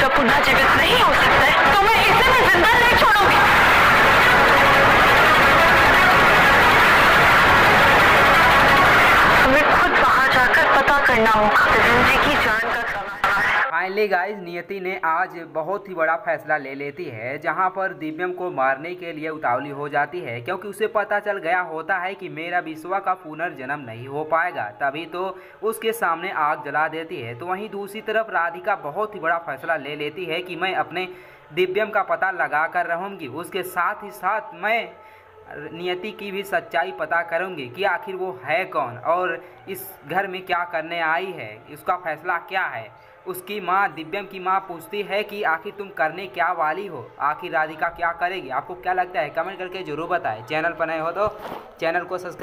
विश्व पुनः जीवित नहीं हो सकता है तो मैं इसे भी ज़िंदा नहीं छोड़ूँगी। हमें खुद बाहर जाकर पता करना होगा। ज़िंदगी की जान का फाइनली गाइस नियति ने आज बहुत ही बड़ा फैसला ले लेती है, जहाँ पर दिव्यम को मारने के लिए उतावली हो जाती है, क्योंकि उसे पता चल गया होता है कि मेरा विश्वा का पुनर्जन्म नहीं हो पाएगा, तभी तो उसके सामने आग जला देती है। तो वहीं दूसरी तरफ़ राधिका बहुत ही बड़ा फैसला ले लेती है कि मैं अपने दिव्यम का पता लगा कर रहूँगी, उसके साथ ही साथ मैं नियति की भी सच्चाई पता करूँगी कि आखिर वो है कौन और इस घर में क्या करने आई है, इसका फैसला क्या है? उसकी माँ दिव्यम की माँ पूछती है कि आखिर तुम करने क्या वाली हो? आखिर राधिका क्या करेगी? आपको क्या लगता है? कमेंट करके ज़रूर बताएँ। चैनल पर नए हो तो चैनल को सब्सक्राइब